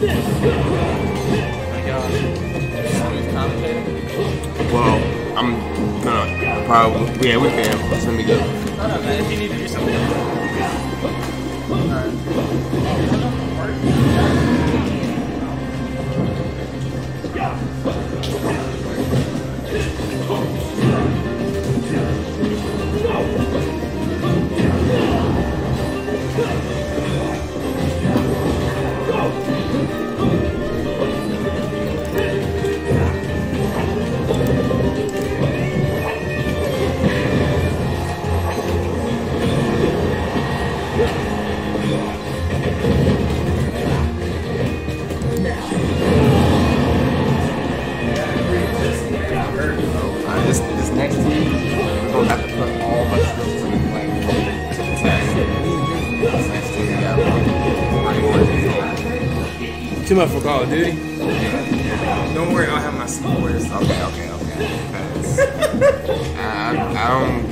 Oh well, I'm gonna probably yeah we can. Let me go. Too much for Call of Duty. Don't worry, I'll have my sleepwears. Okay, okay, okay. I, I don't.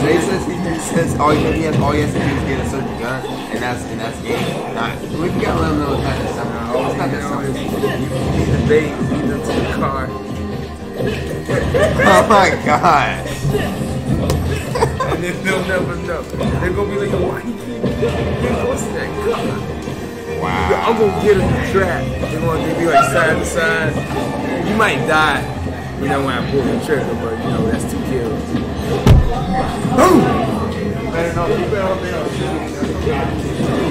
Jay says he, says all he, he has all he has to do is get a certain gun, and that's and that's game. Nah, we gotta let him know it's not that simple. It's not that simple. need the bait, lead them to the car, Oh my god. and then they'll never know. They're gonna be like, why he keep to that car? Wow. I'm gonna get in the trap. They're gonna be like side to side. You might die, you know, when I pull the trigger, but you know, that's two kills. Boom! You better you.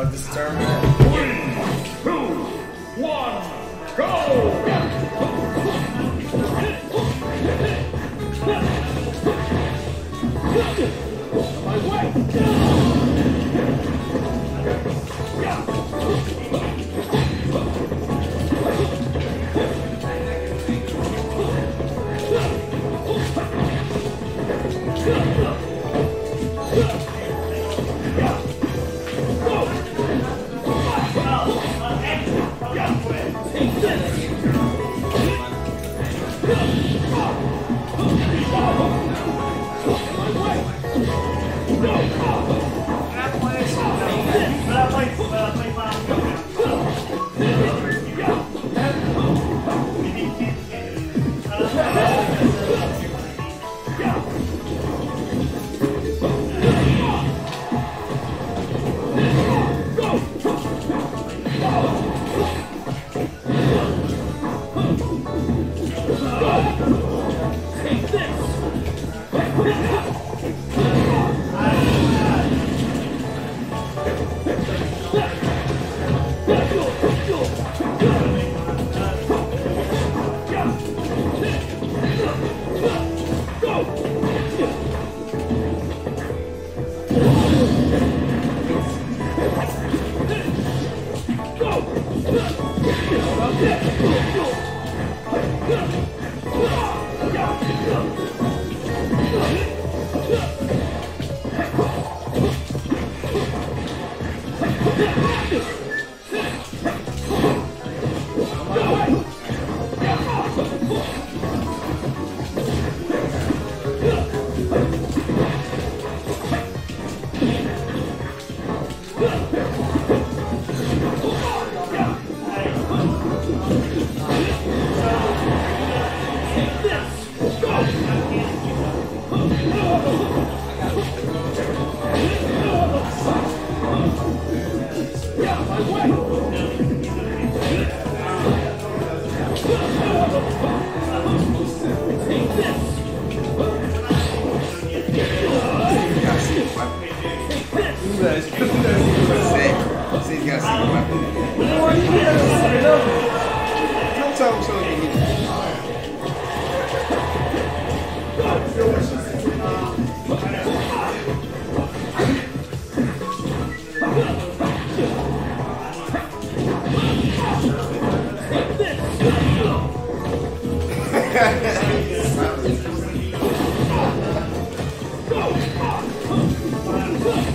are disturbing. Three, two, one, go! Yeah. Say, say you gotta see the weapon. Don't tell him so he can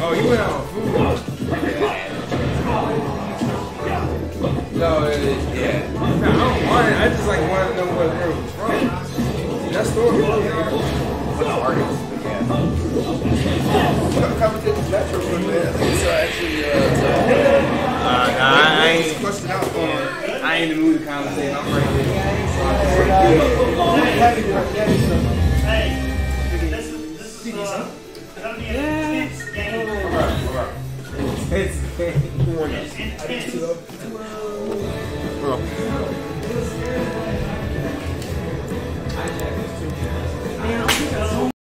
Oh, you went on food. No, it is. Yeah. No, I don't want it. I just like wanted to know where the girl was from. That story. What's artist? Yeah. Competition's natural for me. I think it's uh, actually uh, Uh, nah, I ain't. question out on I ain't in the mood to conversate. I'm right here. Hey, this is, this is, uh, gonna Bro.